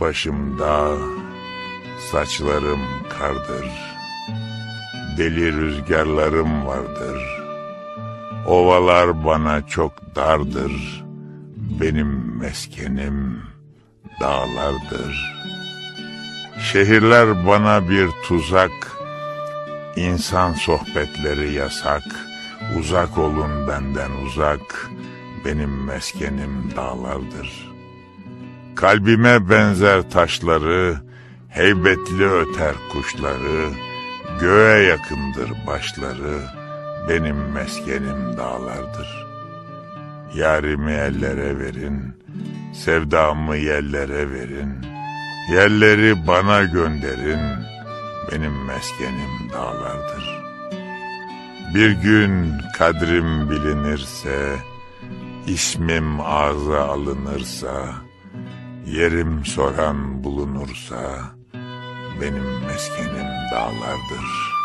başımda, saçlarım kardır. Deli rüzgarlarım vardır. Ovalar bana çok dardır. Benim meskenim dağlardır. Şehirler bana bir tuzak, insan sohbetleri yasak. Uzak olun benden uzak, benim meskenim dağlardır. Kalbime benzer taşları, heybetli öter kuşları, göğe yakındır başları, benim meskenim dağlardır. Yarimi ellere verin, sevdamı yerlere verin, yerleri bana gönderin, benim meskenim dağlardır. Bir gün kadrim bilinirse, ismim ağza alınırsa, yerim soran bulunursa, benim meskenim dağlardır.''